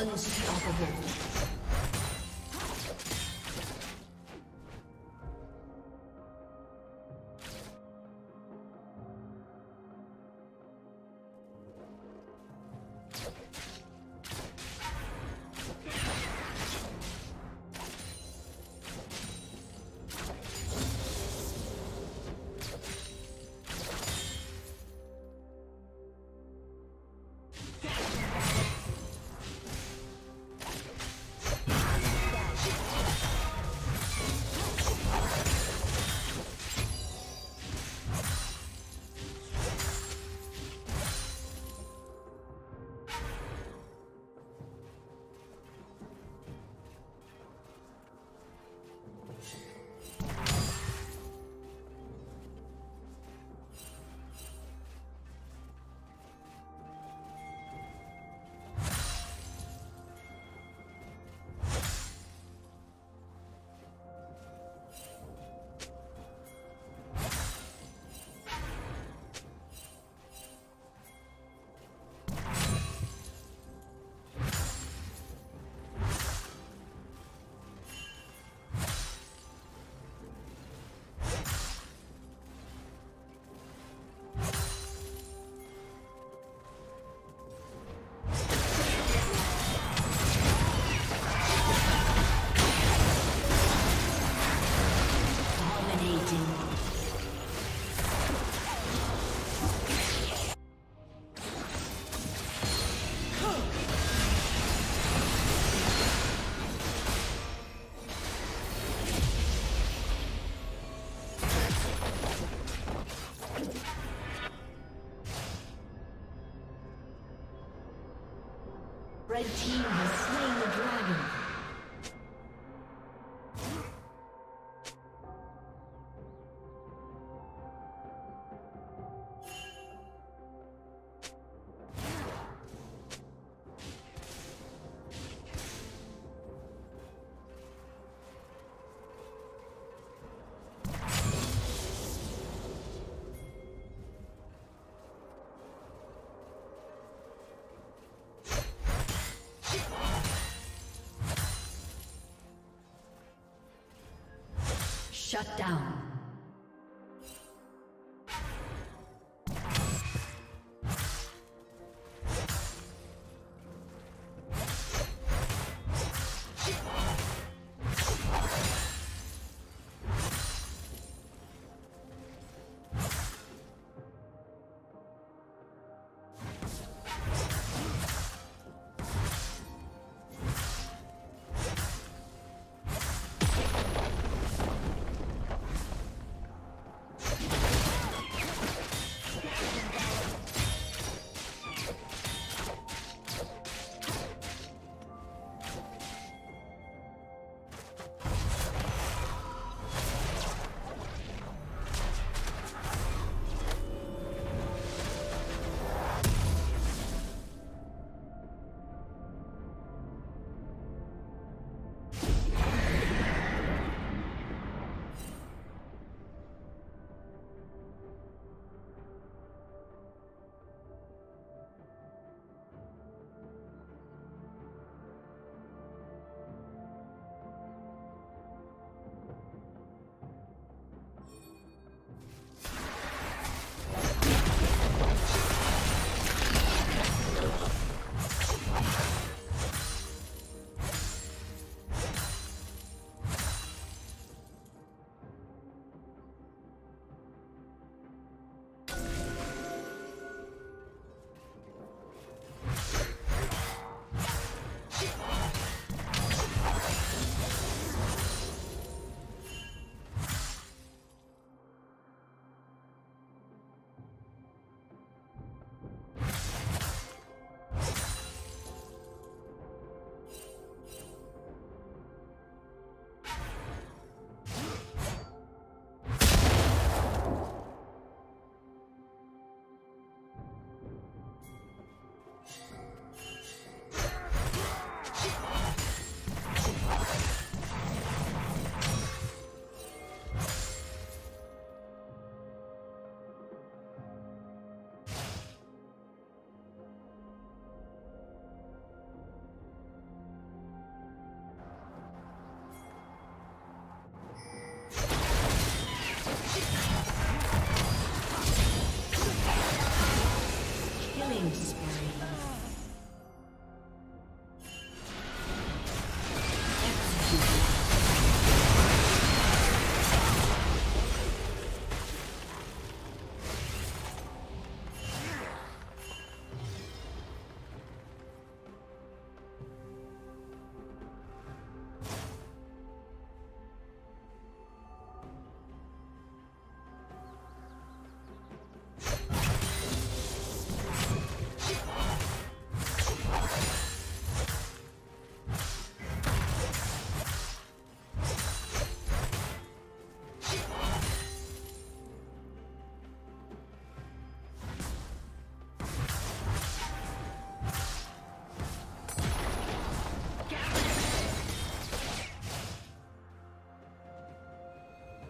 Unstoppable. team. Shut down.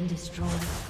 Been destroyed.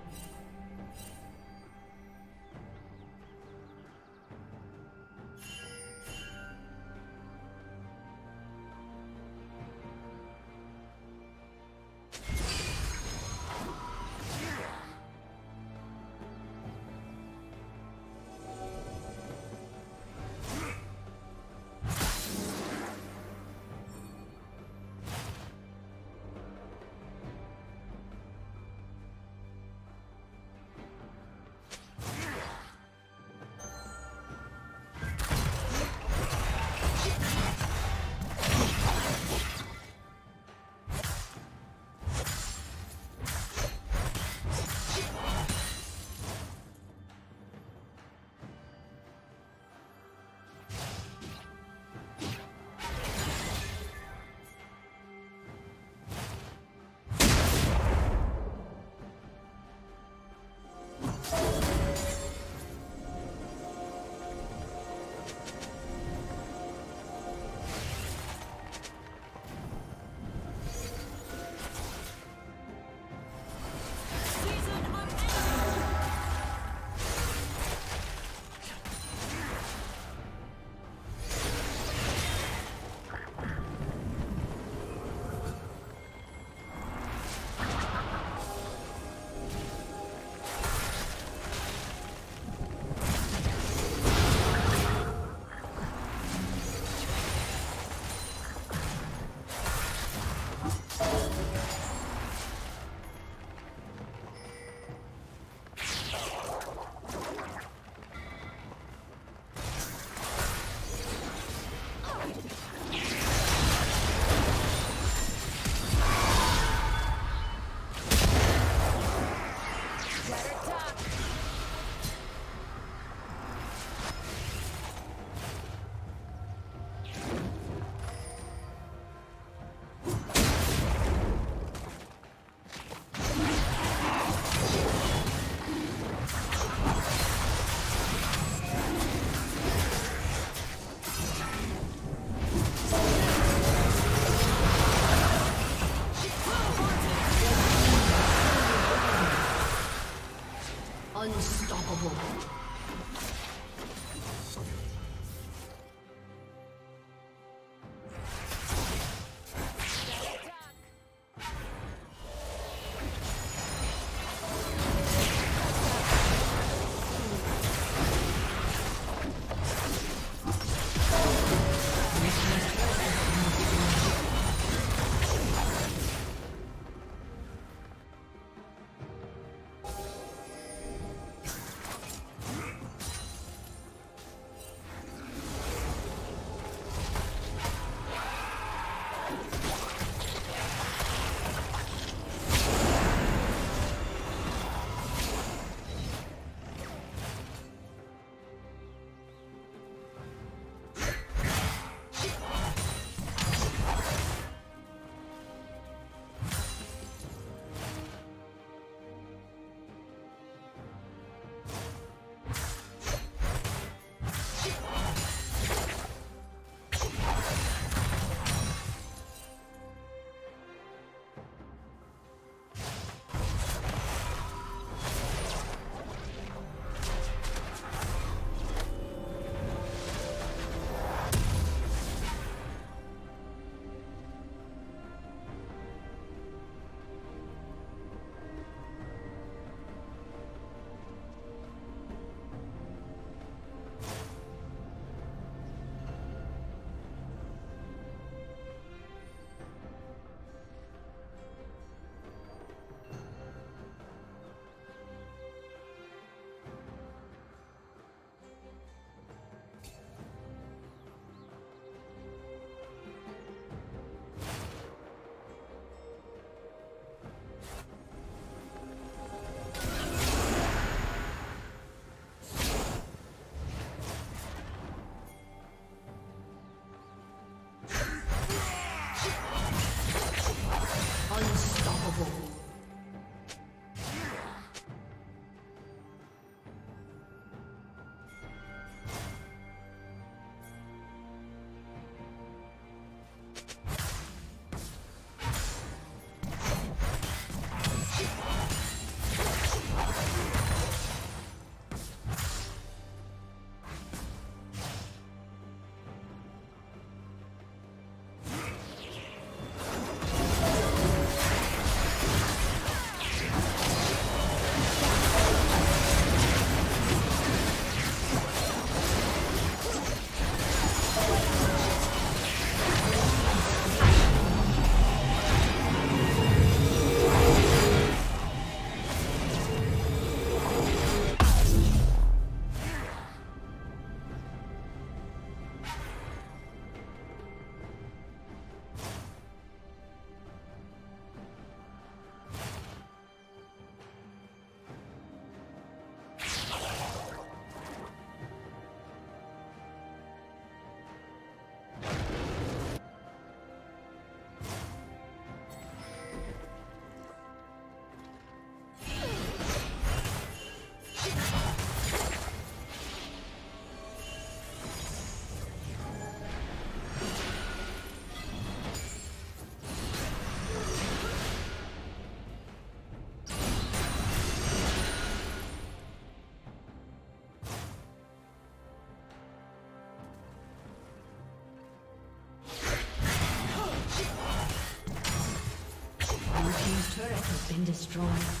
Destroyed.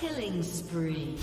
Killing spree.